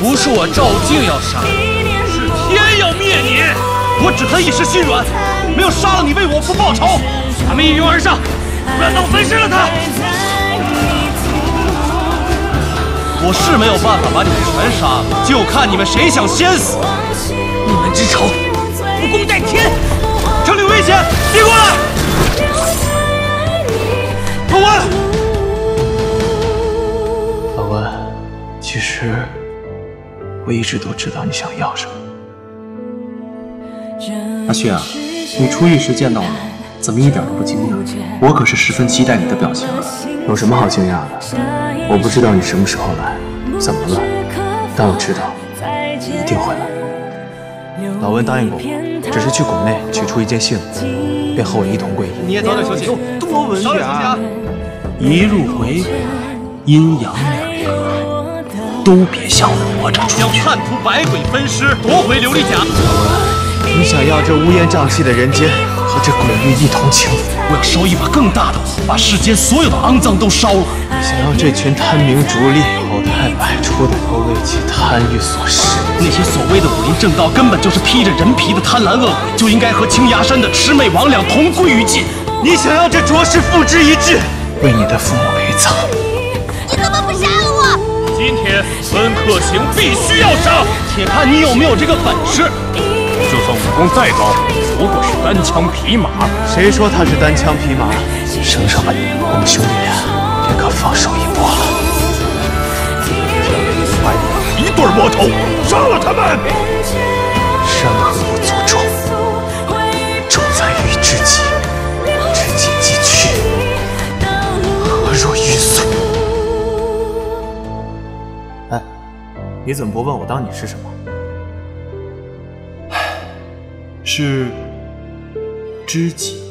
不是我赵静要杀你，是天要灭你。我只恨一时心软，没有杀了你为我父报仇。咱们一拥而上，乱刀分尸了他。我是没有办法把你们全杀了，就看你们谁想先死。你们之仇，不共戴天。这里危险，别过来！老温，老温，其实我一直都知道你想要什么。阿旭啊，你出狱时见到我，怎么一点都不惊讶？我可是十分期待你的表情啊！有什么好惊讶的？我不知道你什么时候来，怎么了？但我知道你，一定会来。老温答应过我，只是去谷内取出一件信，便和我一同归隐你也早点休息，多文早点啊！一入为本，阴阳两隔，都别想活着出去。将叛徒百鬼分尸，夺回琉璃甲。你想要这乌烟瘴气的人间和这鬼域一同倾覆？我要烧一把更大的火，把世间所有的肮脏都烧了。你想要这群贪名逐利、后代百出的都为其贪欲所噬？那些所谓的武林正道，根本就是披着人皮的贪婪恶鬼，就应该和青崖山的魑魅魍魉同归于尽。你想要这浊世付之一炬，为你的父母陪葬？你怎么不杀了我？今天温客行必须要杀，且看你有没有这个本事。就算武功再高，不过是单枪匹马。谁说他是单枪匹马？生杀我们兄弟俩便可放手一搏了。一对魔头，杀了他们！山河哎，你怎么不问我当你是什么？是知己。